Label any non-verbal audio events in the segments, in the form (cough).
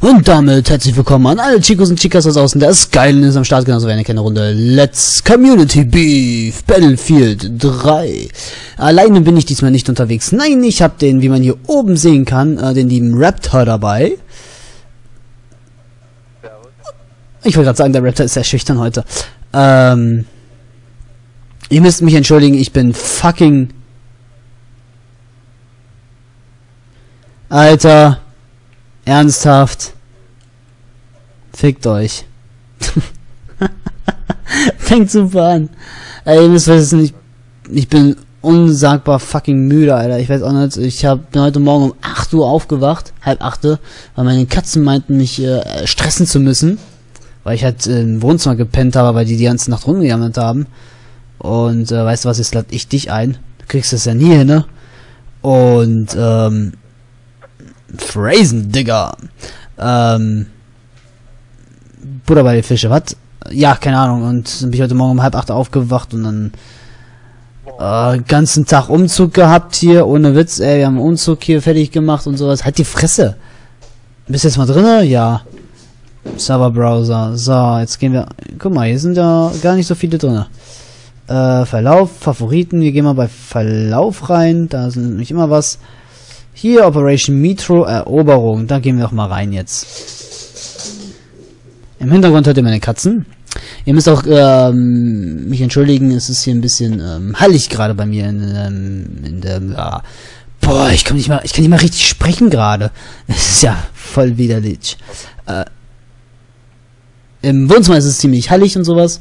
Und damit herzlich willkommen an alle Chicos und Chicas da außen. Der Skyline ist am Start, genauso wie eine kleine Runde Let's Community Beef Battlefield 3. Alleine bin ich diesmal nicht unterwegs. Nein, ich habe den, wie man hier oben sehen kann, äh, den lieben Raptor dabei. Ich wollte gerade sagen, der Raptor ist sehr schüchtern heute. Ähm, ihr müsst mich entschuldigen, ich bin fucking... Alter... Ernsthaft. Fickt euch. (laughs) Fängt super an. Ey, ihr wisst wissen, ich, ich bin unsagbar fucking müde, Alter. Ich weiß auch nicht, ich hab, bin heute Morgen um 8 Uhr aufgewacht, halb 8 Uhr, weil meine Katzen meinten, mich äh, stressen zu müssen. Weil ich halt äh, im Wohnzimmer gepennt habe, weil die die ganze Nacht rumgejammert haben. Und äh, weißt du was, jetzt lade ich dich ein. Du kriegst das ja nie hin, ne? Und, ähm, Phrasen, Digga. Ähm, Butter bei die Fische, was? Ja, keine Ahnung. Und bin ich heute Morgen um halb acht aufgewacht und dann äh, ganzen Tag Umzug gehabt hier, ohne Witz, ey, wir haben Umzug hier fertig gemacht und sowas. Halt die Fresse. Bist du jetzt mal drinne? Ja. Serverbrowser. So, jetzt gehen wir. Guck mal, hier sind ja gar nicht so viele drinne. Äh, Verlauf, Favoriten. Wir gehen mal bei Verlauf rein. Da sind nämlich immer was. Hier Operation Metro Eroberung. Da gehen wir doch mal rein jetzt. Im Hintergrund hört ihr meine Katzen. Ihr müsst auch ähm, mich entschuldigen, es ist hier ein bisschen ähm, hallig gerade bei mir in, ähm, in der. Ja. Boah, ich kann nicht mal, ich kann nicht mal richtig sprechen gerade. (laughs) Es ist ja voll widerlich. Äh, Im Wohnzimmer ist es ziemlich hallig und sowas.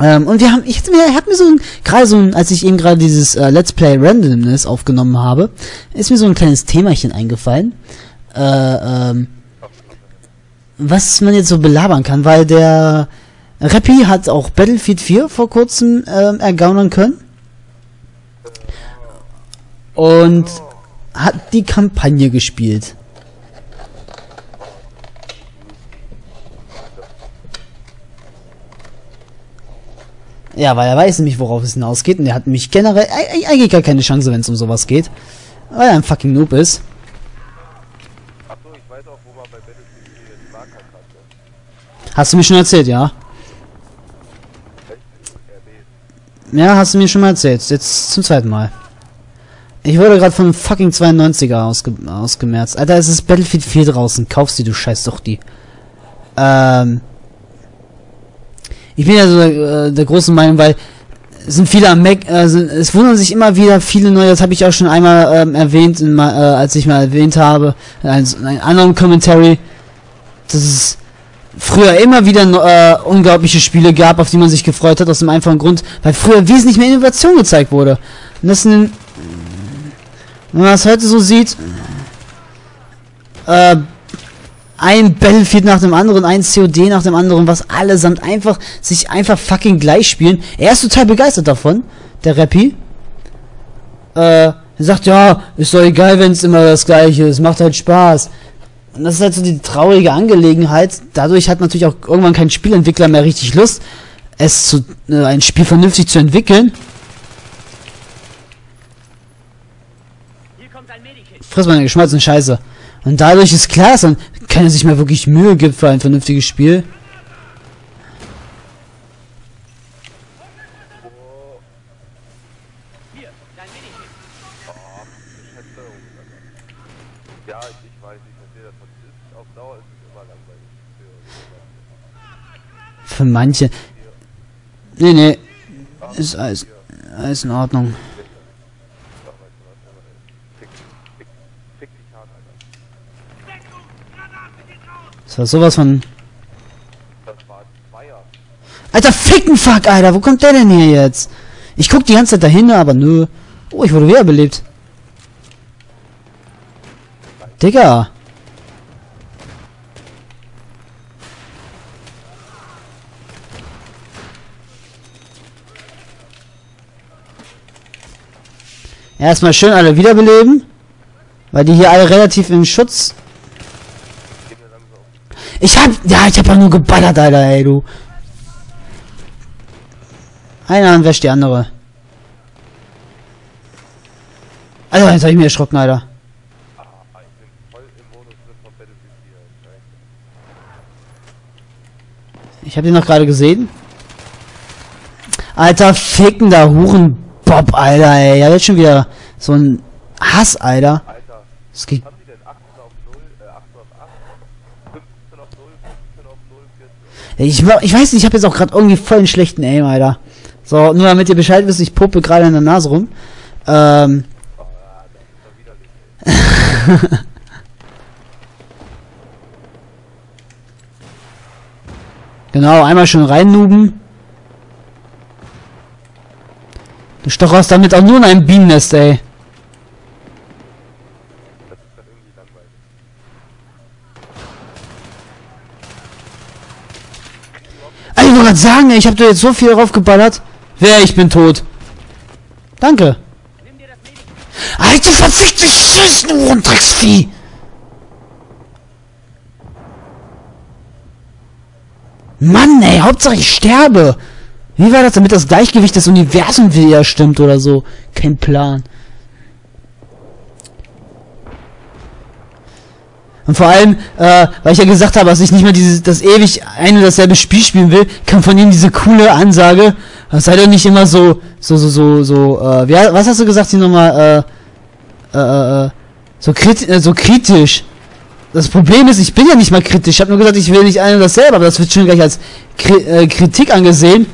Ähm, und wir haben, ich hatte mir, hat mir so ein, gerade so ein, als ich eben gerade dieses äh, Let's Play Randomness aufgenommen habe, ist mir so ein kleines Themachen eingefallen, äh, ähm, was man jetzt so belabern kann, weil der Rappi hat auch Battlefield 4 vor kurzem ähm, ergaunern können und hat die Kampagne gespielt. Ja, weil er weiß nämlich, worauf es hinausgeht. Und er hat nämlich generell eigentlich gar keine Chance, wenn es um sowas geht. Weil er ein fucking Noob ist. Achso, ich weiß auch, wo man bei Battlefield jetzt Marker hatte. Hast du mir schon erzählt, ja? Ja, hast du mir schon mal erzählt. Jetzt zum zweiten Mal. Ich wurde gerade von fucking 92er ausge ausgemerzt. Alter, es ist Battlefield 4 draußen. Kaufst die, du scheiß doch die. Ähm ich bin ja so äh, der großen Meinung, weil sind viele am Mac, also es wundern sich immer wieder viele neue, das habe ich auch schon einmal ähm, erwähnt, in, äh, als ich mal erwähnt habe, in einem anderen Commentary, dass es früher immer wieder äh, unglaubliche Spiele gab, auf die man sich gefreut hat, aus dem einfachen Grund, weil früher wesentlich mehr Innovation gezeigt wurde. Und das sind, wenn man das heute so sieht, äh, ein Battlefield nach dem anderen, ein COD nach dem anderen, was allesamt einfach sich einfach fucking gleich spielen. Er ist total begeistert davon, der Rappi. Äh, er sagt, ja, ist doch egal, wenn es immer das gleiche ist, macht halt Spaß. Und das ist halt so die traurige Angelegenheit. Dadurch hat natürlich auch irgendwann kein Spielentwickler mehr richtig Lust, es zu, äh, ein Spiel vernünftig zu entwickeln. Friss meine geschmolzene Scheiße. Und dadurch ist klar, dass dann keiner sich mehr wirklich Mühe gibt für ein vernünftiges Spiel. Für manche. Nee, nee. Ist alles, alles in Ordnung. War sowas von... Alter, ficken Fuck, Alter. Wo kommt der denn hier jetzt? Ich guck die ganze Zeit dahin, aber nö. Oh, ich wurde wiederbelebt. Digga. Erstmal schön alle wiederbeleben. Weil die hier alle relativ im Schutz. Ich hab. Ja, ich hab ja nur geballert, Alter, ey, du. Eine Hand wäscht die andere. Alter, jetzt hab ich mir erschrocken, Alter. Ich bin voll im Modus drin von Battlefield 4. Scheiße. Ich hab den noch gerade gesehen. Alter, fickender Hurenbob, Alter, ey. Ja, jetzt schon wieder so ein Hass, Alter. Alter, Das geht. haben die denn 18 auf 0, äh, 18 auf 8, 15 auf 0, 15 auf 0, 14? Ich, ich weiß nicht, ich habe jetzt auch gerade irgendwie voll einen schlechten Aim, Alter. So, nur damit ihr Bescheid wisst, ich puppe gerade in der Nase rum. Ähm, (laughs) genau, einmal schon reinnuben. Du stocherst damit auch nur in einem Bienennest, ey. Das ist dann irgendwie langweilig. Alter, ich wollte gerade sagen, ich habe dir jetzt so viel draufgeballert. Wer, ich bin tot. Danke. Alter, verfickte Scheiße, du Drecksvieh. Mann, ey, Hauptsache ich sterbe. Wie war das, damit das Gleichgewicht des Universums wieder stimmt oder so? Kein Plan. Und vor allem, äh, weil ich ja gesagt habe, dass ich nicht mehr dieses, das ewig ein und dasselbe Spiel spielen will, kam von ihm diese coole Ansage, äh, sei doch nicht immer so, so, so, so, so, äh, wie, was hast du gesagt hier nochmal, äh, äh, äh, äh, so, kriti äh, so kritisch. Das Problem ist, ich bin ja nicht mal kritisch. Ich habe nur gesagt, ich will nicht ein und dasselbe, aber das wird schon gleich als Kri äh, Kritik angesehen.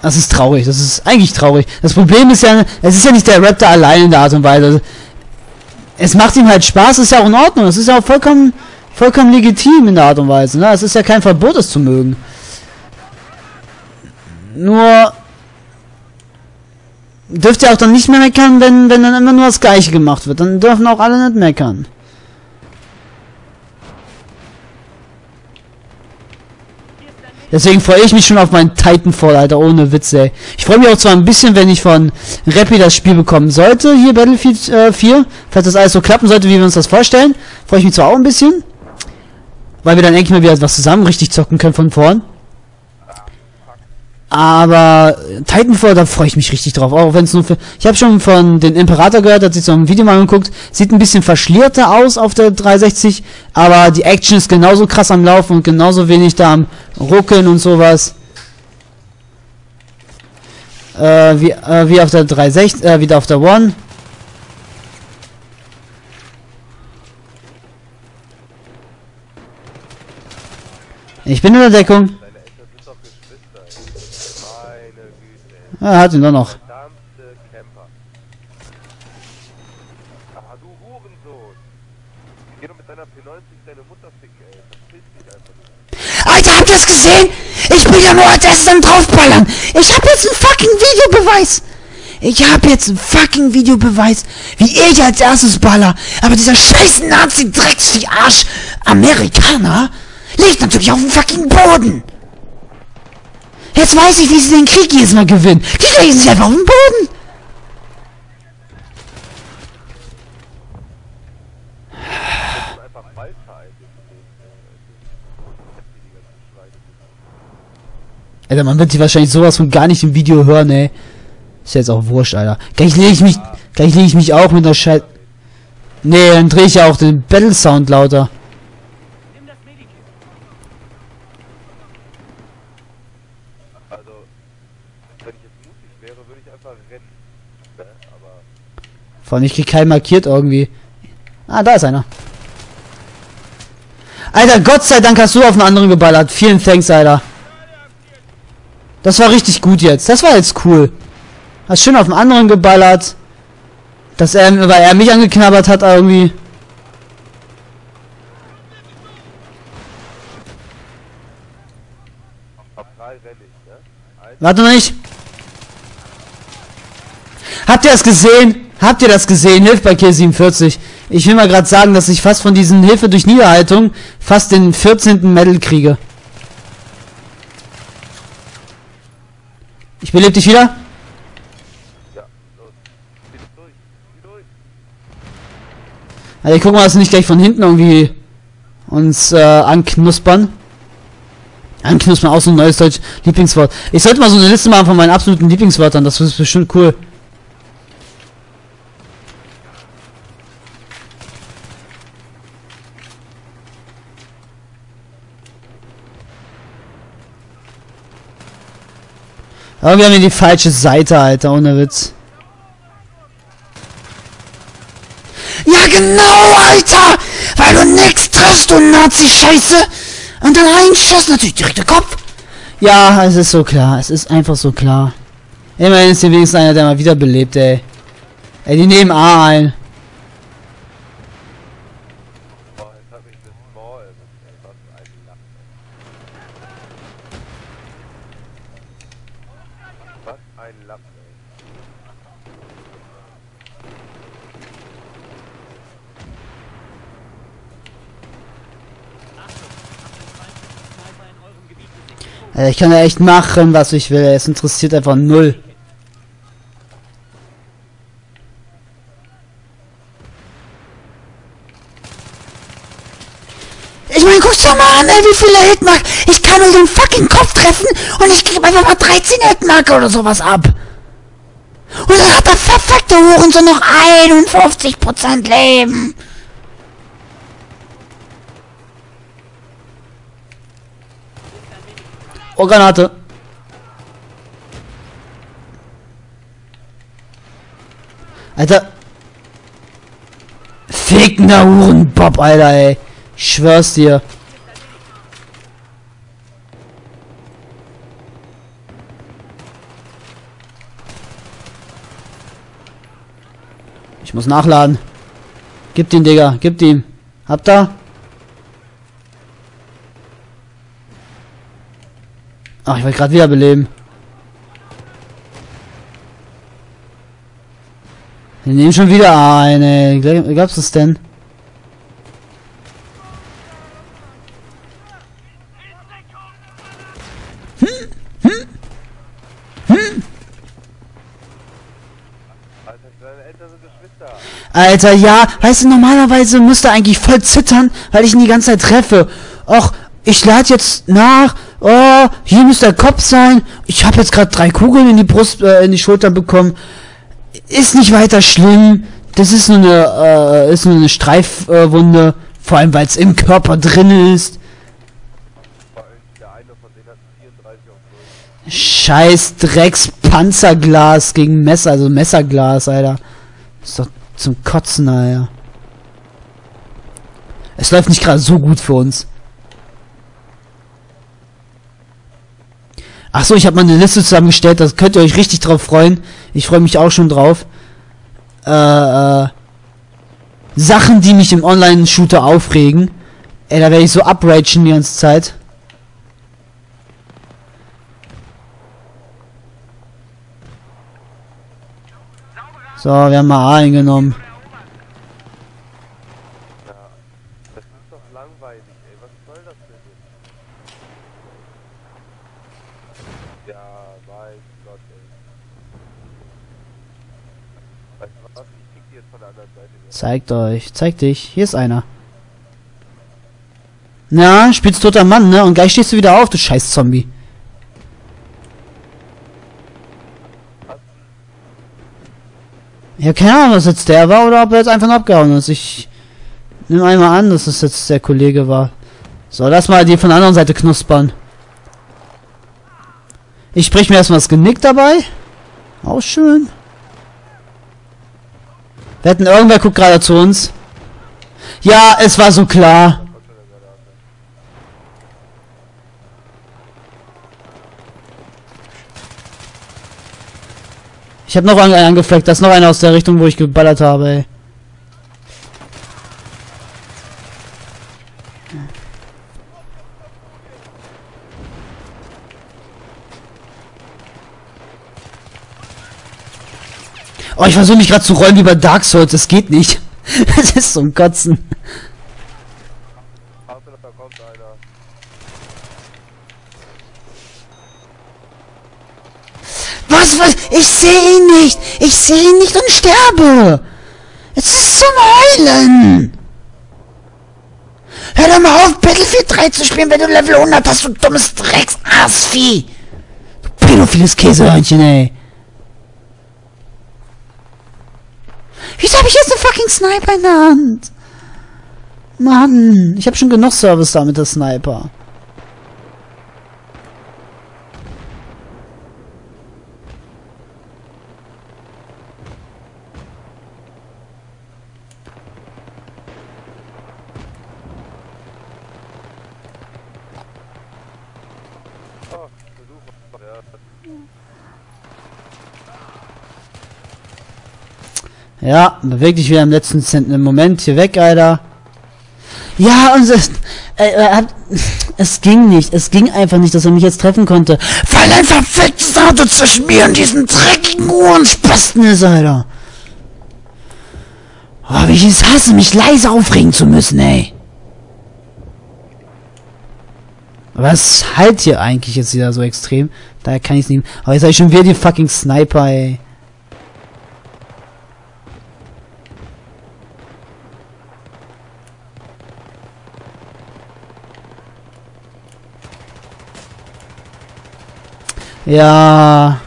Das ist traurig. Das ist eigentlich traurig. Das Problem ist ja, es ist ja nicht der Raptor allein in der Art und Weise. Es macht ihm halt Spaß, ist ja auch in Ordnung. Das ist ja auch vollkommen, vollkommen legitim in der Art und Weise. Ne? Es ist ja kein Verbot, es zu mögen. Nur dürft ihr auch dann nicht mehr meckern, wenn, wenn dann immer nur das Gleiche gemacht wird. Dann dürfen auch alle nicht meckern. Deswegen freue ich mich schon auf meinen Titanfall, Alter, ohne Witz, ey. Ich freue mich auch zwar ein bisschen, wenn ich von Rappi das Spiel bekommen sollte, hier Battlefield äh, 4, falls das alles so klappen sollte, wie wir uns das vorstellen. Freue ich mich zwar auch ein bisschen, weil wir dann endlich mal wieder was zusammen richtig zocken können von vorn. Aber Titanfall, da freue ich mich richtig drauf. Auch wenn es nur für. Ich habe schon von den Imperator gehört, hat sich so ein Video mal angeguckt. Sieht ein bisschen verschlierter aus auf der 360, aber die Action ist genauso krass am Laufen und genauso wenig da am Ruckeln und sowas. Äh, wie, äh, wie auf der 360, äh, wieder auf der One. Ich bin in der Deckung. Ah, hat ihn doch noch. Verdammte Camper. Du Hurensohn. Geh doch mit deiner P90 deine Mutter ficken, ey. Verpiss dich einfach nicht. Alter, habt ihr es gesehen? Ich bin ja nur als erstes am draufballern. Ich hab jetzt einen fucking Videobeweis. Ich hab jetzt einen fucking Videobeweis, wie ich als erstes baller. Aber dieser scheiß Nazi-Drecks-Arsch Amerikaner liegt natürlich auf dem fucking Boden. Jetzt weiß ich, wie sie den Krieg jedes Mal gewinnen. Die legen sich einfach auf den Boden. Alter, man wird die wahrscheinlich sowas von gar nicht im Video hören, ey. Ist jetzt auch wurscht, Alter. Gleich lege ich mich, gleich lege ich mich auch mit der Scheiß... Nee, dann drehe ich ja auch den Battle Sound lauter. Also, wenn ich jetzt mutig wäre, würde ich einfach rennen. Ne? Aber Vor allem, ich krieg keinen markiert irgendwie. Ah, da ist einer. Alter, Gott sei Dank hast du auf einen anderen geballert. Vielen Thanks, Alter. Das war richtig gut jetzt. Das war jetzt cool. Hast schön auf den anderen geballert. Dass er, weil er mich angeknabbert hat irgendwie. Warte noch nicht. Habt ihr es gesehen? Habt ihr das gesehen? Hilft bei Kill 47. Ich will mal gerade sagen, dass ich fast von diesen Hilfe durch Niederhaltung fast den 14. Medal kriege. Ich belebe dich wieder. Ja, los. Das durch. Durch. Also ich guck mal, dass wir nicht gleich von hinten irgendwie uns äh, anknuspern. Anknuspern, auch so ein neues Deutsch Lieblingswort. Ich sollte mal so eine Liste machen von meinen absoluten Lieblingswörtern. Das ist bestimmt cool. Irgendwie haben wir die falsche Seite, Alter, ohne Witz. Ja, genau, Alter! Weil du nix triffst, du Nazi-Scheiße! Und dann ein Schuss natürlich direkt der Kopf! Ja, es ist so klar. Es ist einfach so klar. Immerhin ist hier wenigstens einer, der mal wiederbelebt, ey. Ey, die nehmen A ein. Boah, jetzt hab ich das Maul. ey, Was ein Lappen. Was ein Lappen, ey. Ey, ich kann ja echt machen, was ich will. Es interessiert einfach null. Ich meine, guck's doch mal an, ey, wie viele Hitmark. Ich kann nur den fucking Kopf treffen und ich gebe einfach mal 13 Hitmark oder sowas ab. Und dann hat der verfickte Hurensohn noch 51% Leben. Oh, Granate. Alter. Fickender Hurenbob, Alter, ey. Ich schwör's dir. Ich muss nachladen. Gib ihn, Digga. Gib ihm. Habt ihr? Ach, ich wollte gerade wiederbeleben. Wir nehmen schon wieder eine. Du es denn? Alter, ja, weißt du, normalerweise müsste eigentlich voll zittern, weil ich ihn die ganze Zeit treffe. Och, ich lade jetzt nach. Oh, hier müsste der Kopf sein. Ich habe jetzt gerade drei Kugeln in die Brust, äh, in die Schulter bekommen. Ist nicht weiter schlimm. Das ist nur eine, äh, ist nur eine Streifwunde. Äh, vor allem, weil es im Körper drin ist. Vor allem der eine von denen hat 34 auf Null. Scheiß Drecks Panzerglas gegen Messer, also Messerglas, Alter. Ist doch zum Kotzen, Alter. Es läuft nicht gerade so gut für uns. Ach so, ich habe mal eine Liste zusammengestellt, das könnt ihr euch richtig drauf freuen. Ich freue mich auch schon drauf. Äh, äh, Sachen, die mich im Online-Shooter aufregen. Ey, da werde ich so upragen die ganze Zeit. So, wir haben mal A eingenommen. Ja, das ist doch langweilig, ey. Was soll das denn jetzt? Ja, mein Gott, ey. Weißt du was? Ich krieg die jetzt von der anderen Seite wieder. Zeigt euch, zeig dich. Hier ist einer. Na, spielst toter Mann, ne? Und gleich stehst du wieder auf, du scheiß Zombie. Ja, keine Ahnung, was jetzt der war oder ob er jetzt einfach nur abgehauen ist. Ich nehme einmal an, dass es jetzt der Kollege war. So, lass mal die von der anderen Seite knuspern. Ich sprich mir erstmal das Genick dabei. Auch schön. Wir hatten irgendwer guckt gerade zu uns. Ja, es war so klar. Ich habe noch einen angefleckt. Das ist noch einer aus der Richtung, wo ich geballert habe, ey. Oh, ich versuche mich gerade zu rollen wie bei Dark Souls. Das geht nicht. (laughs) Das ist zum Kotzen. Was, was? Ich sehe ihn nicht. Ich sehe ihn nicht und sterbe. Es ist zum Heulen. Hör doch mal auf, Battlefield 3 zu spielen, wenn du Level 100 hast, du dummes Drecks-Arsvieh. Du pädophiles Käsehörnchen, ey. Wieso habe ich jetzt einen fucking Sniper in der Hand? Mann, ich habe schon genug Service da mit der Sniper. Oh, Versuch. Ja. Beweg dich wieder im letzten im Moment hier weg, Alter. Ja, und es, äh, hat, es ging nicht. Es ging einfach nicht, dass er mich jetzt treffen konnte. Weil ein verficktes Auto zwischen mir und diesen dreckigen Uhrenspasten ist, Alter. Oh, wie ich es hasse, mich leise aufregen zu müssen, ey. Was halt hier eigentlich jetzt wieder so extrem? Daher kann ich es nicht. Aber jetzt habe ich schon wieder die fucking Sniper, ey. Ja.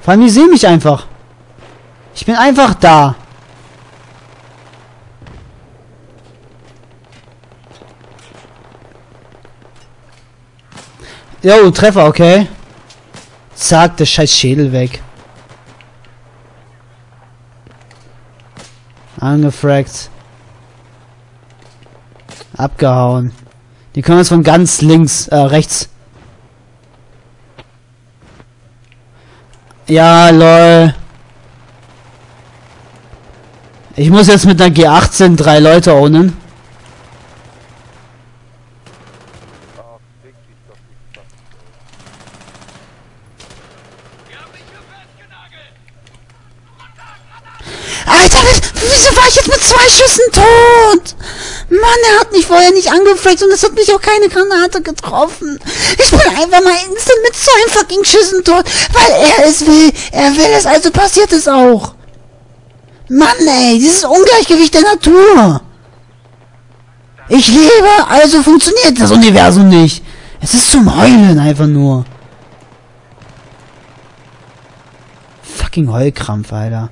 Vor allem, die sehen mich einfach. Ich bin einfach da. Jo, Treffer, okay. Zack, der scheiß Schädel weg. Angefragt. Abgehauen. Die können jetzt von ganz links, äh, rechts. Ja, lol. Ich muss jetzt mit einer G18 drei Leute ownen. Ach, fick dich doch, du Spaß. Alter, wieso war ich jetzt mit zwei Schüssen tot? Mann, er hat mich vorher nicht angefragt und es hat mich auch keine Granate getroffen. Ich bin einfach mal instant mit zwei fucking Schüssen tot, weil er es will. Er will es, also passiert es auch. Mann, ey, dieses Ungleichgewicht der Natur. Ich lebe, also funktioniert das Universum nicht. Es ist zum Heulen einfach nur. Fucking Heulkrampf, Alter.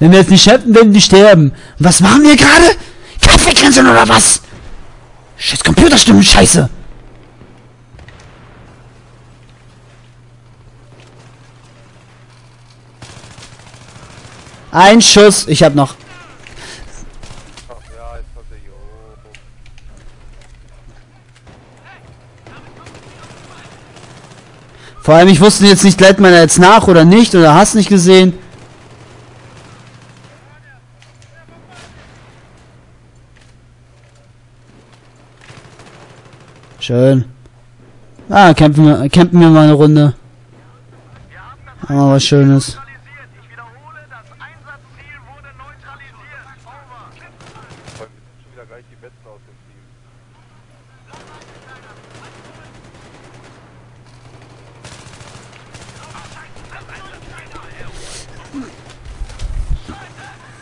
Wenn wir jetzt nicht schaffen, werden wir sterben. Was machen wir gerade? Kaffeekränzeln oder was? Scheiß Computerstimmen, Scheiße. Ein Schuss, ich hab noch. Vor allem, ich wusste jetzt nicht, lädt man jetzt nach oder nicht, oder hast nicht gesehen. Schön. Ah, campen wir, campen wir mal eine Runde. Haben wir was Schönes.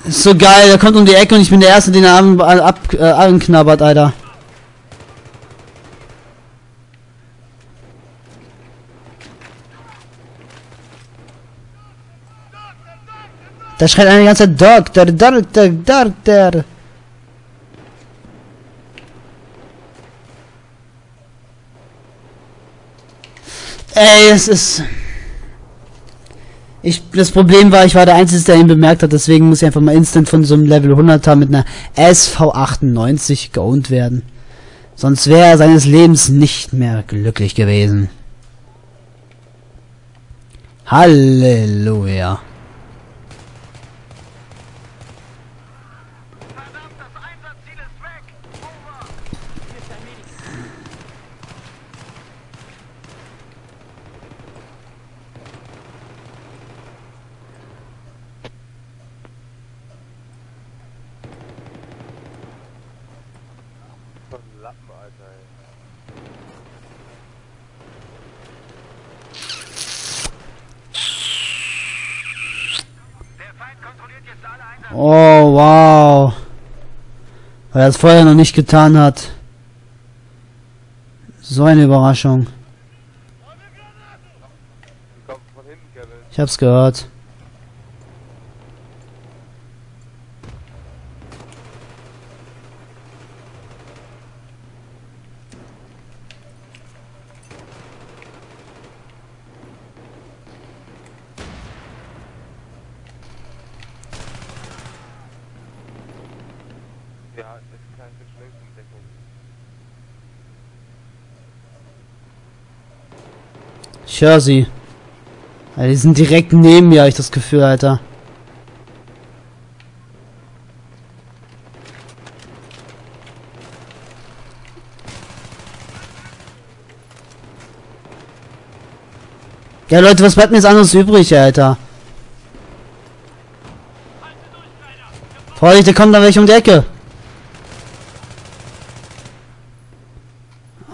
Ist so geil, der kommt um die Ecke und ich bin der Erste, den er ab, ab, äh, Alter. Da schreit einer die ganze Doktor, Doktor, Doktor. Ey, es ist... Ich, das Problem war, ich war der Einzige, der ihn bemerkt hat, deswegen muss ich einfach mal instant von so einem Level 100er mit einer SV98 geowned werden. Sonst wäre er seines Lebens nicht mehr glücklich gewesen. Halleluja. Lappen, Alter, ey. Der Feind kontrolliert jetzt alle Einsatzziele. Oh, wow. Weil er es vorher noch nicht getan hat. So eine Überraschung. Ich hab's gehört. Ja, das ist kein Stück längst in Deckung. Ich höre sie. Alter, die sind direkt neben mir, hab ich das Gefühl, Alter. Ja, Leute, was bleibt mir jetzt anderes übrig, Alter? Vorsicht, da kommt da welche um die Ecke.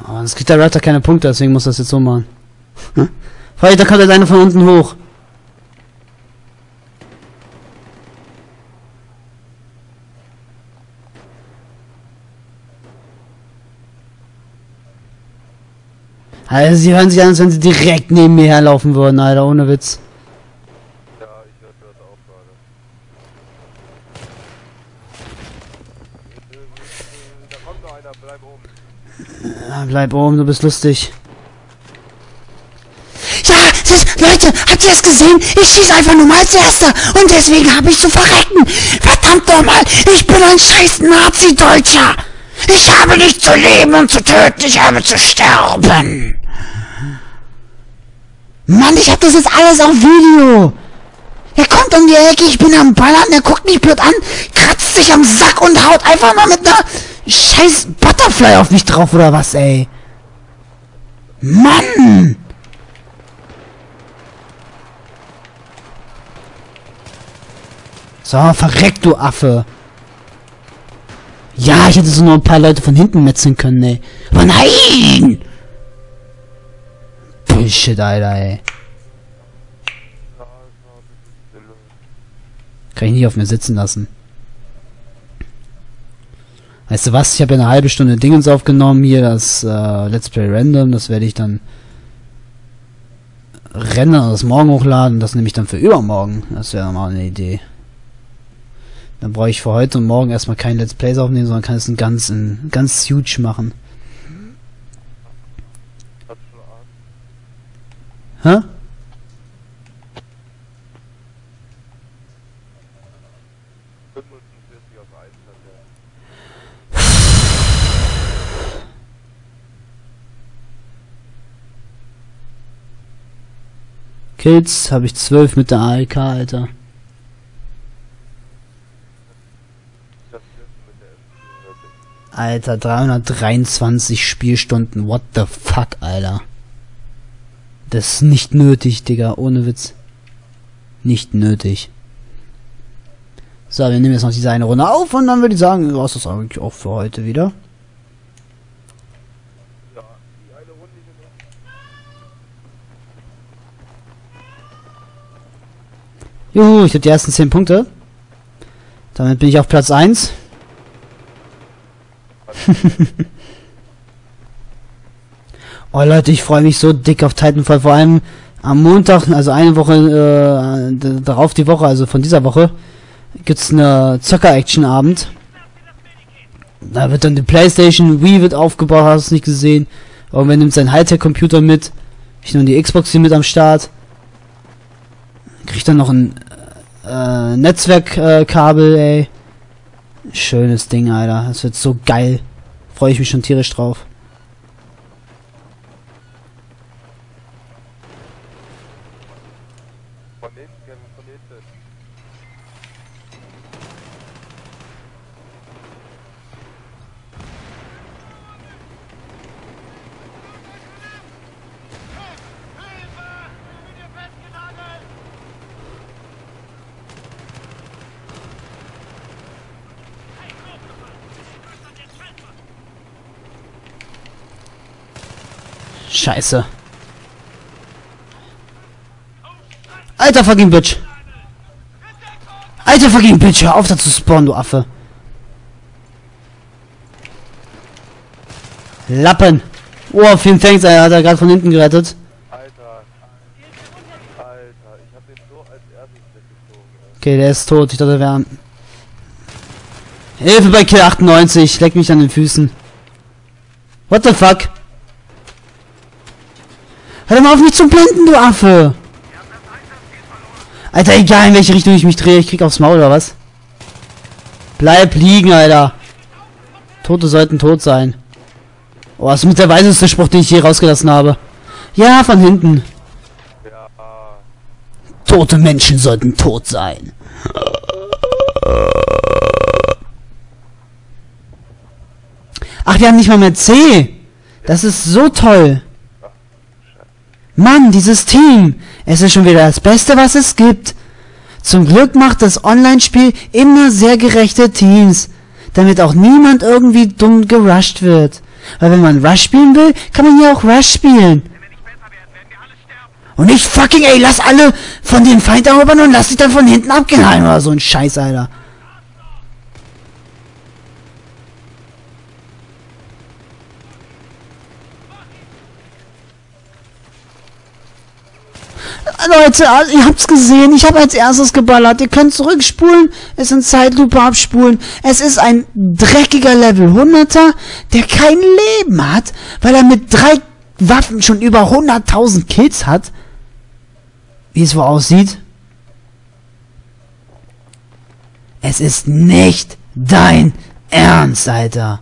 Oh, sonst kriegt der Raptor keine Punkte, deswegen muss das jetzt so machen. Hm? Vorsicht, da kommt jetzt einer von unten hoch. Also, sie hören sich an, als wenn sie direkt neben mir herlaufen würden, Alter, ohne Witz. Ja, ich hörte das auch gerade. Da kommt noch einer, bleib oben. Ja, bleib oben, du bist lustig. Das, Leute, habt ihr es gesehen? Ich schieße einfach nur mal als Erster und deswegen habe ich zu verrecken. Verdammt nochmal, ich bin ein scheiß Nazi-Deutscher. Ich habe nicht zu leben und zu töten, ich habe zu sterben. Mann, ich hab das jetzt alles auf Video. Er kommt um die Ecke, ich bin am Ballern, er guckt mich blöd an, kratzt sich am Sack und haut einfach mal mit einer scheiß Butterfly auf mich drauf oder was, ey. Mann! So, verreck, du Affe. Ja, ich hätte so noch ein paar Leute von hinten metzeln können, ey. Aber nein! Bullshit, Alter, ey. Kann ich nicht auf mir sitzen lassen. Weißt du was? Ich habe ja eine halbe Stunde Dingens aufgenommen hier, das äh, Let's Play Random. Das werde ich dann rendern und das morgen hochladen. Das nehme ich dann für übermorgen. Das wäre mal eine Idee. Dann brauche ich für heute und morgen erstmal kein Let's Plays aufnehmen, sondern kann es ein ganz, ein ganz huge machen. Hä? auf 1 hat der. Kills habe ich 12 mit der ALK, Alter. Das ist mit der M4. Alter, 323 Spielstunden. What the fuck, Alter. Das ist nicht nötig, Digga. Ohne Witz. Nicht nötig. So, wir nehmen jetzt noch diese eine Runde auf und dann würde ich sagen, war es das eigentlich auch für heute wieder. Juhu, ich habe die ersten 10 Punkte. Damit bin ich auf Platz 1. oh Leute, ich freue mich so dick auf Titanfall. Vor allem am Montag, also eine Woche äh, darauf die Woche, also von dieser Woche, gibt's eine Zocker-Action-Abend. Da wird dann die Playstation, Wii wird aufgebaut, hast du nicht gesehen. Irgendwer nimmt seinen Hightech-Computer mit. Ich nehme die Xbox hier mit am Start. Kriegt dann noch ein äh, Netzwerkkabel, äh, ey. Schönes Ding, Alter. Das wird so geil. Freue ich mich schon tierisch drauf. Scheiße. Alter fucking Bitch. Alter fucking Bitch, hör auf da zu spawnen, du Affe. Lappen. Oh, vielen Thanks, Alter. Hat er gerade von hinten gerettet. Alter. Alter, ich hab den so als erstes weggezogen, ey. Okay, der ist tot. Ich dachte, wir haben... Hilfe bei Kill 98. Leck mich an den Füßen. What the fuck? Hör mal auf mich zu blenden, du Affe. Alter, egal in welche Richtung ich mich drehe, ich krieg aufs Maul oder was? Bleib liegen, Alter. Tote sollten tot sein. Oh, das ist mit der weiseste Spruch, den ich je rausgelassen habe. Ja, von hinten. Tote Menschen sollten tot sein. Ach, wir haben nicht mal mehr C. Das ist so toll. Mann, dieses Team. Es ist schon wieder das Beste, was es gibt. Zum Glück macht das Online-Spiel immer sehr gerechte Teams, damit auch niemand irgendwie dumm gerusht wird. Weil wenn man Rush spielen will, kann man ja auch Rush spielen. Und nicht fucking, ey, lass alle von den Feind erobern und lass dich dann von hinten abknallen oder so ein Scheiß, Alter. Leute, also ihr habt's gesehen, ich habe als erstes geballert. Ihr könnt zurückspulen, es in Zeitlupe abspulen. Es ist ein dreckiger Level 100er, der kein Leben hat, weil er mit drei Waffen schon über 100.000 Kills hat. Wie es wohl aussieht. Es ist nicht dein Ernst, Alter.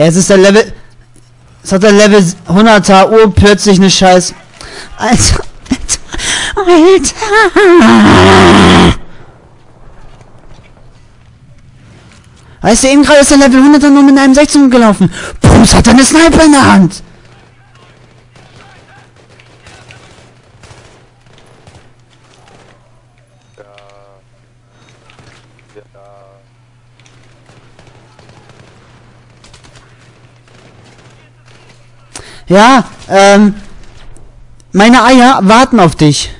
Es ist der Level. Es hat der Level 100er Uhr plötzlich eine Scheiß. Alter. Alter. Weißt du, eben gerade ist der Level 100er nur mit einem 16 gelaufen. Bums hat er eine Sniper in der Hand. Ja, ähm. Meine Eier warten auf dich.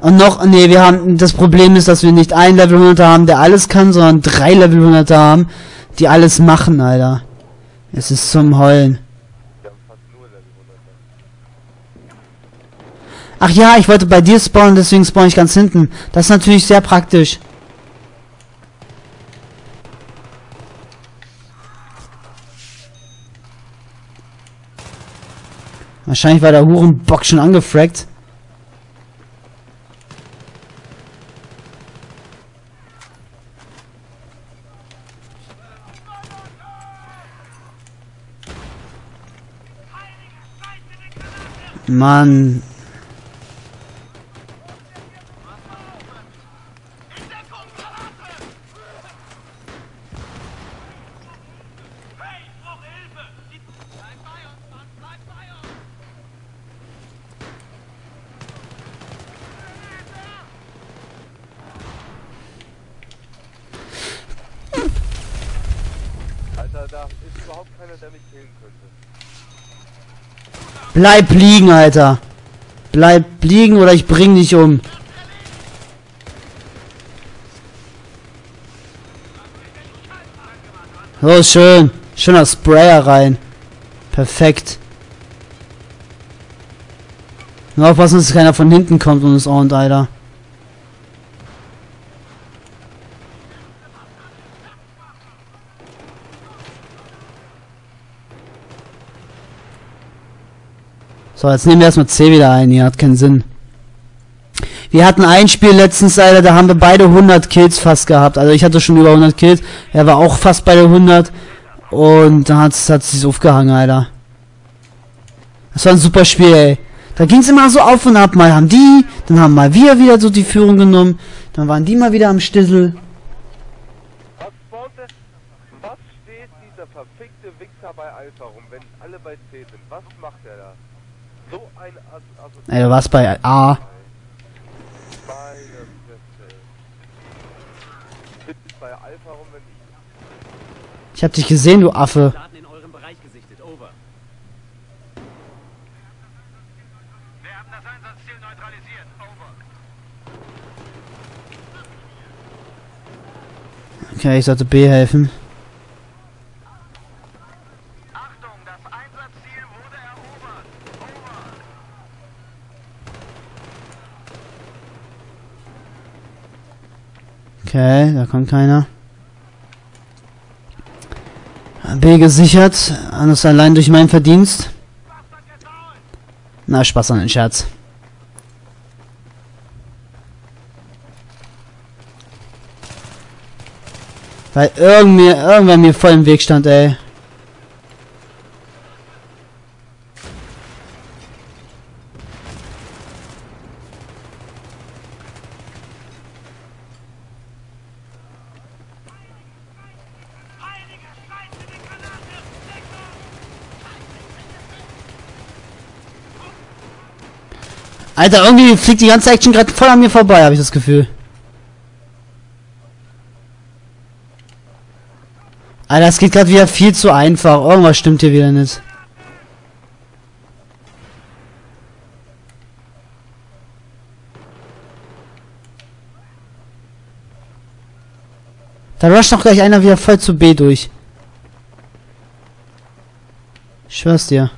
Und noch, nee, wir haben, das Problem ist, dass wir nicht ein Level 100er haben, der alles kann, sondern drei Level 100er haben, die alles machen, Alter. Es ist zum Heulen. 100. Ach ja, ich wollte bei dir spawnen, deswegen spawn ich ganz hinten. Das ist natürlich sehr praktisch. Wahrscheinlich war der Hurenbock schon angefragt. Mann, Hey, ich brauche Hilfe. Die... Bleib bei uns, Mann. Bleib bei uns. Alter, da ist überhaupt keiner, der mich killen könnte. bleib liegen, Alter. Bleib liegen oder ich bring dich um. So, schön. Schöner Sprayer rein. Perfekt. Nur aufpassen, dass keiner von hinten kommt und es und Alter. So, jetzt nehmen wir erstmal C wieder ein. Hier hat keinen Sinn. Wir hatten ein Spiel letztens, Alter, da haben wir beide 100 Kills fast gehabt. Also ich hatte schon über 100 Kills. Er war auch fast bei der 100. Und dann hat es sich aufgehangen, Alter. Das war ein super Spiel, ey. Da ging es immer so auf und ab. Mal haben die, dann haben mal wir wieder so die Führung genommen. Dann waren die mal wieder am Stissel. Was spawnt der? Was steht dieser verfickte Wichser bei Alpha rum, wenn alle bei C sind. Was macht der da? So ein As also Ey, du warst bei A. Ich hab dich gesehen, du Affe. Okay, ich sollte B helfen. Achtung, das Einsatzziel wurde erobert. Over. Okay, da kommt keiner. B gesichert. Alles allein durch meinen Verdienst. Na, Spaß an den Scherz. Weil irgendwie, irgendwer mir voll im Weg stand, ey. Alter, irgendwie fliegt die ganze Action gerade voll an mir vorbei, habe ich das Gefühl. Alter, es geht gerade wieder viel zu einfach. Irgendwas stimmt hier wieder nicht. Da rusht doch gleich einer wieder voll zu B durch. Ich schwör's dir.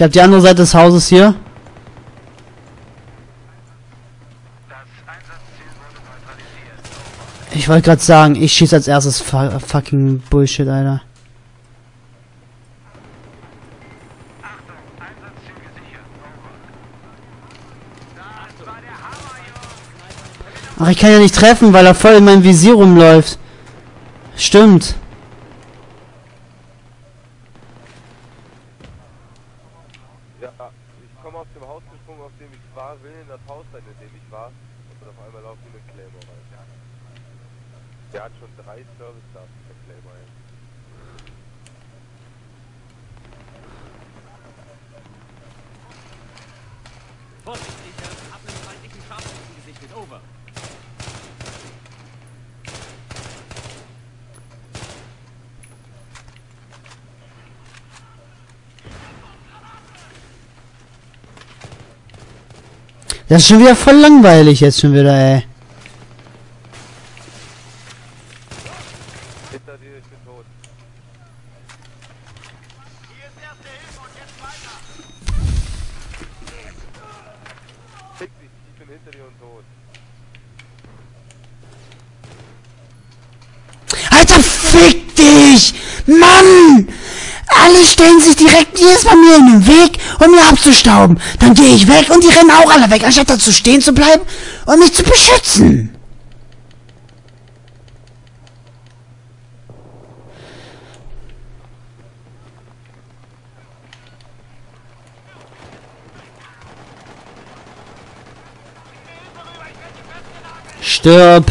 Ich habe die andere Seite des Hauses hier. Ich wollte gerade sagen, ich schieße als erstes fu fucking Bullshit, Alter. Ach, ich kann ja nicht treffen, weil er voll in meinem Visier rumläuft. Stimmt. Ja, ich komme aus dem Haus gesprungen, auf dem ich war, will in das Haus sein, in dem ich war. Und auf einmal laufen die mit Claymore rein. Der hat schon drei Service Stars mit der Claymore. ey. Vorsicht, ich äh, hab einen feindlichen Scharfschützen gesichtet. Over. Das ist schon wieder voll langweilig jetzt schon wieder, ey. Hinter dir, ich bin tot. Hier ist erste Hilfe und jetzt weiter. Fick dich, ich bin hinter dir und tot. Alter, fick dich! Mann! Alle stellen sich direkt jedes Mal mir in den Weg, um mir abzustauben. Dann gehe ich weg und die rennen auch alle weg, anstatt dazu stehen zu bleiben und mich zu beschützen. Stirb.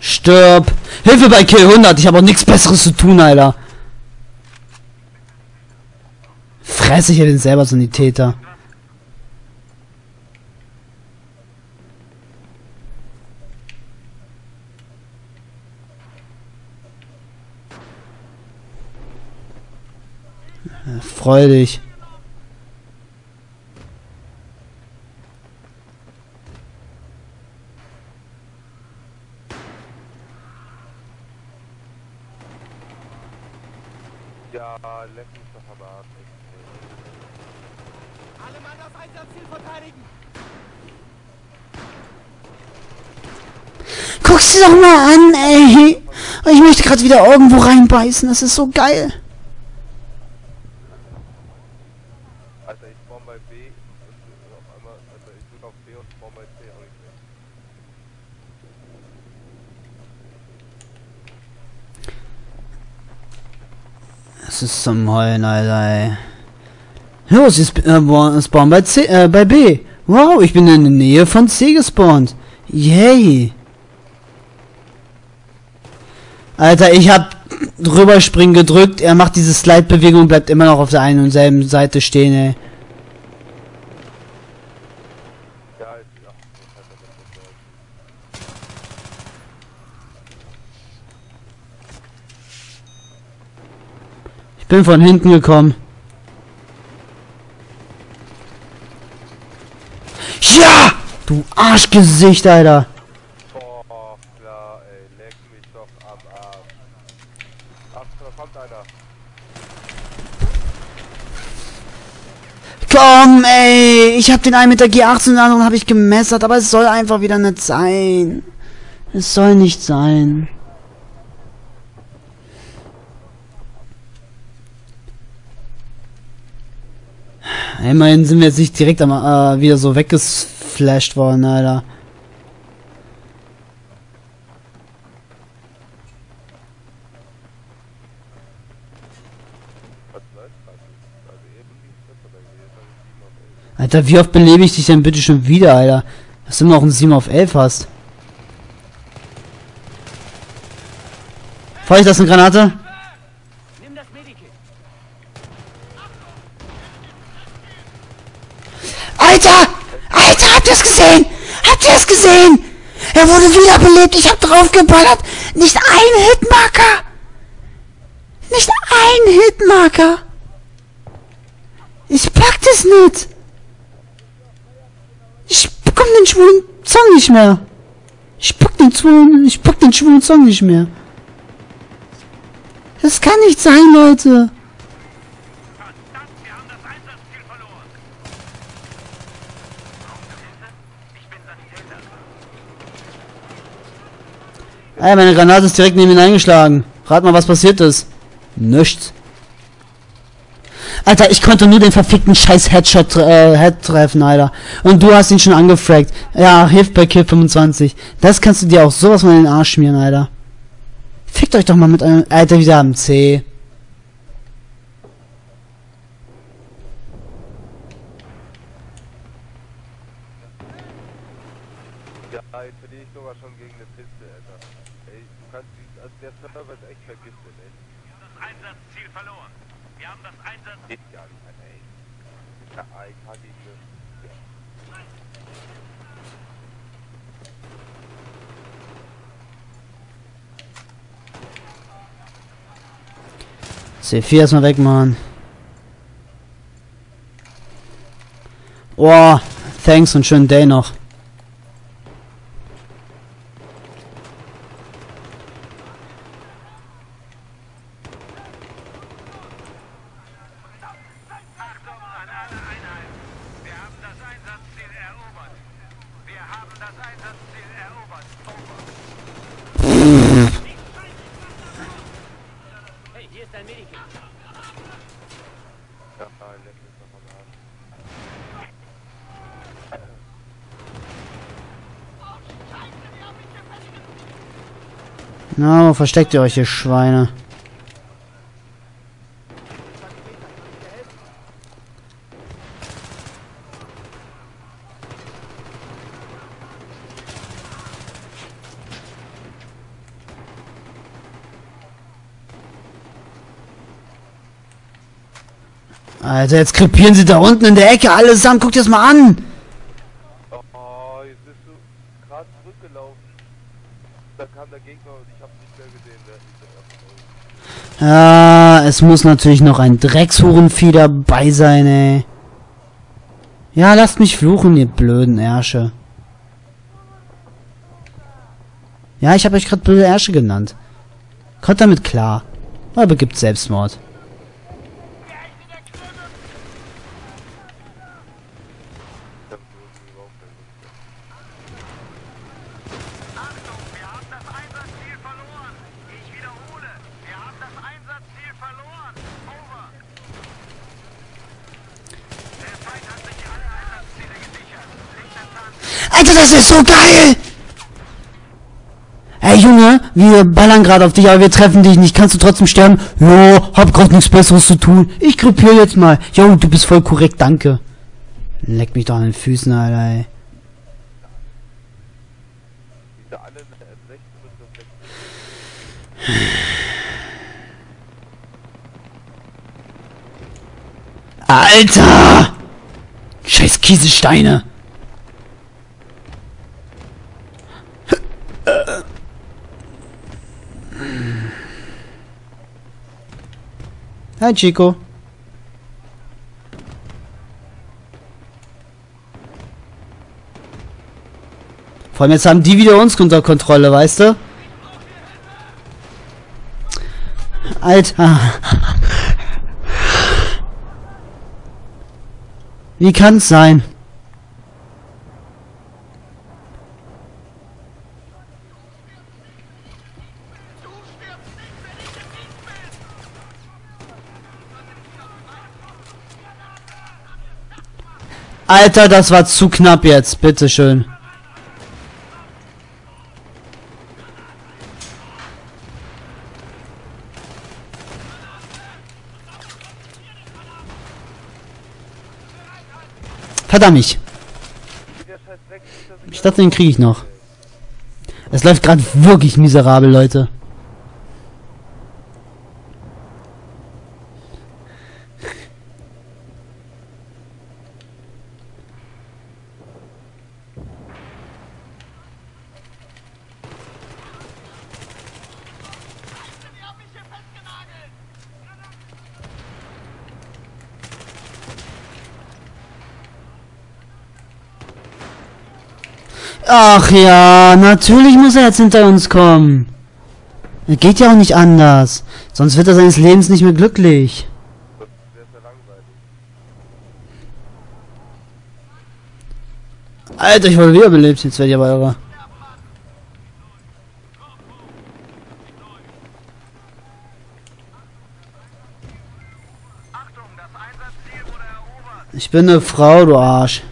Stirb. Hilfe bei Kill 100. Ich habe auch nichts besseres zu tun, Alter. Fresse ich ja den selber Sanitäter. Ja, Freu dich. Ja, leck mich doch am Arsch. ey. Alle Mann das Einsatzziel verteidigen! Guck's dir doch mal an, ey. Ich möchte gerade wieder irgendwo reinbeißen, das ist so geil. Alter, ich spawn bei B und auf einmal, Alter, ich drück auf B und spawn bei C auch nicht mehr. Das ist zum Heulen, Alter, ey. Jo, sie sp äh, spawnen bei C, äh, bei B. Wow, ich bin in der Nähe von C gespawnt. Yay. Alter, ich hab rüberspringen gedrückt, er macht diese Slide-Bewegung, bleibt immer noch auf der einen und selben Seite stehen, ey. Ich bin von hinten gekommen. Ja! Du Arschgesicht, Alter. Boah, klar, ey, leck mich doch am Arsch. Ach, da kommt einer. Komm, ey. Ich hab den einen mit der G18 und den anderen habe ich gemessert, aber es soll einfach wieder nicht sein. Es soll nicht sein. Immerhin sind wir jetzt nicht direkt am, äh, wieder so weggeflasht worden, Alter. Was läuft gerade? Also eben ging es besser bei mir, jetzt habe ich 7 auf 11. Alter, wie oft belebe ich dich denn bitte schon wieder, Alter? Dass du immer noch ein 7 auf 11 hast. Feuer ich das eine Granate? Alter! Alter, habt ihr es gesehen? Habt ihr es gesehen? Er wurde wiederbelebt. Ich hab draufgeballert. Nicht ein Hitmarker. Nicht ein Hitmarker. Ich pack das nicht. Ich bekomme den schwulen Song nicht mehr. Ich pack den schwulen, ich pack den schwulen Song nicht mehr. Das kann nicht sein, Leute. Ey, meine Granate ist direkt neben ihn eingeschlagen. Rat mal, was passiert ist. Nichts. Alter, ich konnte nur den verfickten scheiß Headshot äh, Head treffen, Alter. Und du hast ihn schon angefragt. Ja, hilft bei Kill 25. Das kannst du dir auch sowas von in den Arsch schmieren, Alter. Fickt euch doch mal mit einem... Alter, wieder am C. Ja, jetzt verliere ich sogar schon gegen eine Piste, Alter. Ey, du kannst, die- also der Server ist echt vergiftet, ey. Wir haben das Einsatzziel verloren. Wir haben das Einsatzziel... Geht gar nicht, Alter, ey. Ja, ich kann die nicht. Ja. C4 erstmal weg, Mann. Oh, thanks und schönen Day noch. Achtung an alle Einheiten. Wir haben das Einsatzziel erobert. Wir haben das Einsatzziel erobert. Over. Hey, hier ist dein Medikit. Ja, leck mich doch am Arsch. Na, wo versteckt ihr euch, ihr Schweine? Alter, jetzt krepieren sie da unten in der Ecke allesamt. Guckt das mal an. Oh, jetzt bist du gerade zurückgelaufen. Da kam der Gegner und ich hab's nicht mehr gesehen, der Ja, es muss natürlich noch ein Dreckshurenvieh dabei sein, ey. Ja, lasst mich fluchen, ihr blöden Ärsche. Ja, ich habe euch gerade blöde Ärsche genannt. Kommt damit klar. Oder begibt Selbstmord. so geil! Ey Junge, wir ballern gerade auf dich, aber wir treffen dich nicht. Kannst du trotzdem sterben? Jo, hab grad nichts besseres zu tun. Ich krepier jetzt mal. Jo, du bist voll korrekt, danke. Leck mich doch an den Füßen, Alter, ey. Alter! Scheiß Kieselsteine! Hi Chico. Vor allem jetzt haben die wieder uns unter Kontrolle, weißt du? Alter. Wie kann's sein? Alter, das war zu knapp jetzt. Bitteschön. Verdammt Ich dachte, den kriege ich noch. Es läuft gerade wirklich miserabel, Leute. Ach ja, natürlich muss er jetzt hinter uns kommen. Geht ja auch nicht anders. Sonst wird er seines Lebens nicht mehr glücklich. Alter, ich wurde wiederbelebt. Jetzt werde ich aber irre. Ich bin eine Frau, du Arsch.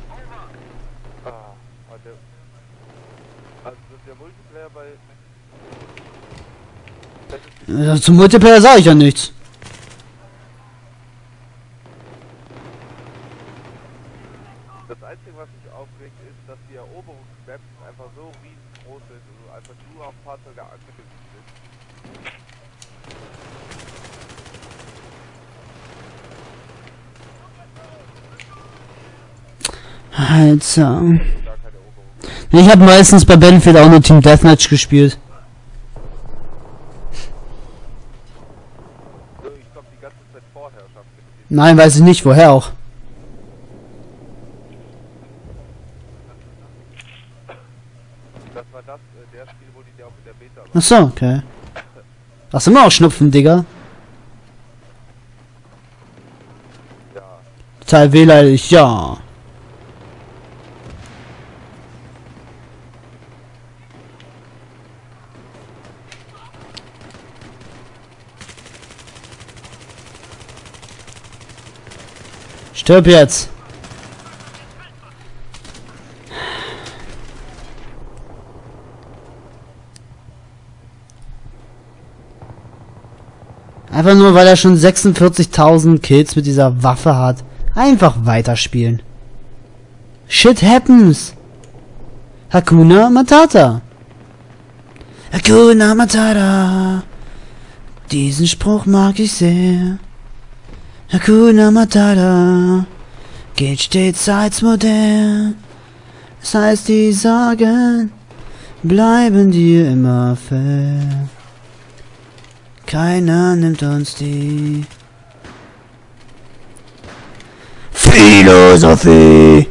Ah, ah, der, also der Multiplayer bei Ja, Zum Multiplayer sage ich ja nichts. Das Einzige, was mich aufregt, ist, dass die Eroberungsmaps einfach so riesengroß sind und einfach nur auf Fahrzeuge. Gar keine Eroberung. Ich habe meistens bei Battlefield auch nur Team Deathmatch gespielt. So, ich glaube die ganze Zeit Vorherrschaft mit dem Nein, weiß ich nicht. Woher auch? Das war das, der Spiel, wo die dir auch in der. Ach so, okay. Hast du immer auch Schnupfen, Digga? Ja, Teil wehleidig, ja. Stirb jetzt. Einfach nur, weil er schon 46.000 Kills mit dieser Waffe hat. Einfach weiterspielen. Shit happens. Hakuna Matata. Hakuna Matata. Diesen Spruch mag ich sehr. Hakuna Matata. Geht stets als Modell. Das heißt, die Sorgen bleiben dir immer fair. Keiner nimmt uns die Philosophie.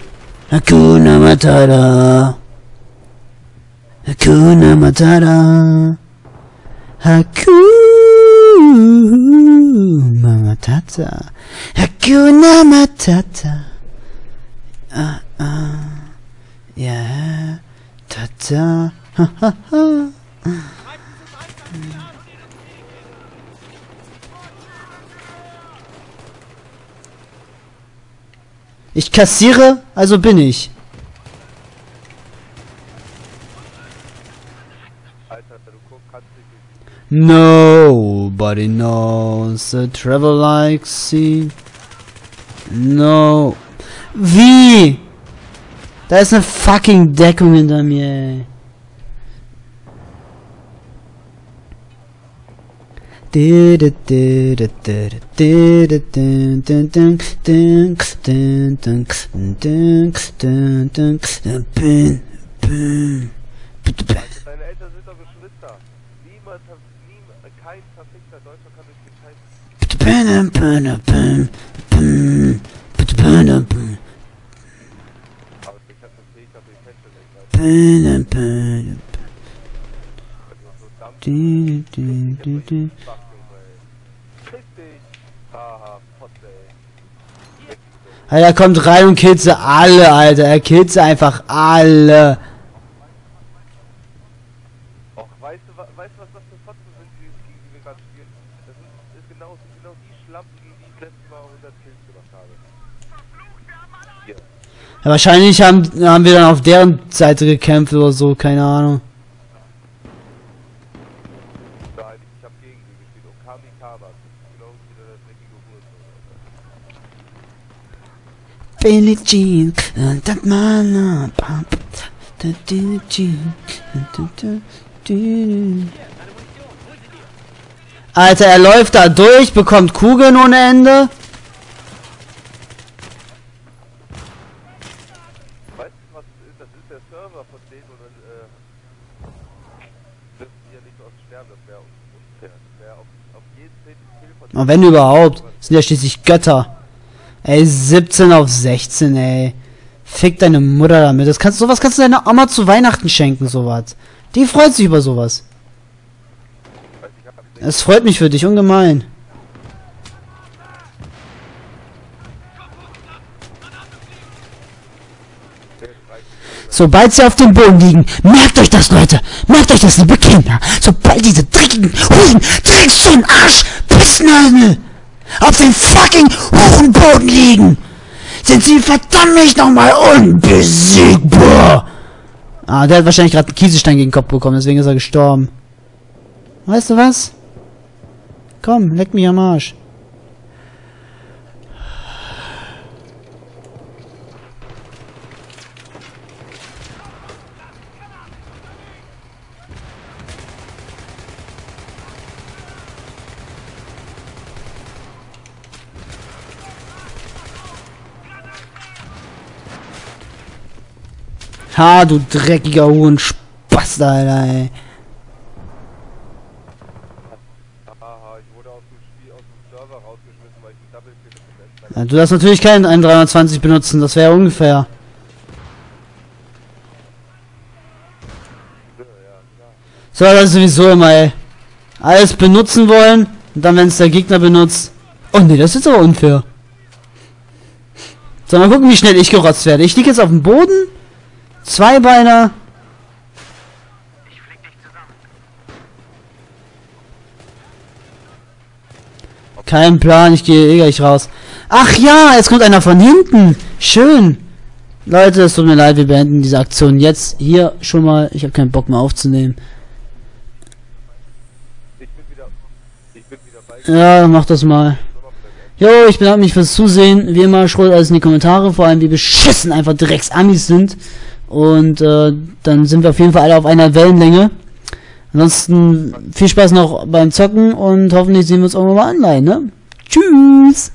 Hakuna Matata. Hakuna Matata. Hakuna Matata. Hakuna Matata. Ah, ah. Ja. Tata. Ich kassiere, also bin ich. Alter, Nobody knows the travel like sea. No. Wie? Da ist eine fucking Deckung hinter mir, ey. Deine Alter, kommt rein und killt sie alle, Alter. Er killt sie einfach alle. Och, weißt du, wa- weißt du, was das für Fotzen sind, die, gegen die wir gerade spielen? Das sind, ist genau, sind genau die Schlampen, gegen die ich letztes Mal 100 Kills gemacht habe. Hier. Ja, wahrscheinlich haben, haben wir dann auf deren Seite gekämpft oder so, keine Ahnung. Billie Jean und das Mana. Alter, er läuft da durch, bekommt Kugeln ohne Ende. Weißt du, was das ist? Das ist der Server von denen und dann, äh, dürfen die ja nicht so oft sterben. Das wäre unfair. Das wäre auf, auf jeden zehnten Kill von Und wenn überhaupt, sind ja schließlich Götter. Ey, 17 auf 16, ey. Fick deine Mutter damit. Das kannst, sowas kannst du deiner Oma zu Weihnachten schenken, sowas. Die freut sich über sowas. Es freut mich für dich ungemein. Sobald sie auf dem Boden liegen, merkt euch das, Leute. Merkt euch das, liebe Kinder. Sobald diese dreckigen Huren, Dreckssohn, Arsch, Pissnösel auf dem fucking Hurenboden liegen, sind sie verdammt nicht nochmal unbesiegbar. Ah, der hat wahrscheinlich gerade einen Kieselstein gegen den Kopf bekommen, deswegen ist er gestorben. Weißt du was? Komm, leck mich am Arsch. Ha, du dreckiger Hurenspast, Alter, ey. Haha, ich wurde aus dem Spiel, aus dem Server rausgeschmissen, weil ich einen Double Kill mit dem Endline Ja, du darfst natürlich keinen 320 benutzen, das wäre ungefähr. So, das ist sowieso immer, ey. Alles benutzen wollen, und dann, wenn es der Gegner benutzt. Oh nee, das ist aber unfair. So, mal gucken, wie schnell ich gerotzt werde. Ich liege jetzt auf dem Boden. Zweibeiner. Ich flieg dich zusammen. Kein Plan, ich gehe eh gleich raus. Ach ja, jetzt kommt einer von hinten. Schön. Leute, es tut mir leid, wir beenden diese Aktion jetzt hier schon mal. Ich habe keinen Bock mehr aufzunehmen. Ich bin wieder, ich bin wieder bei Ja, mach das mal. Jo, ich bedanke mich fürs Zusehen. Wie immer, schreibt alles in die Kommentare, vor allem wie beschissen einfach Drecks-Amis sind. Und äh, dann sind wir auf jeden Fall alle auf einer Wellenlänge. Ansonsten viel Spaß noch beim Zocken und hoffentlich sehen wir uns irgendwann mal online, ne? Tschüss!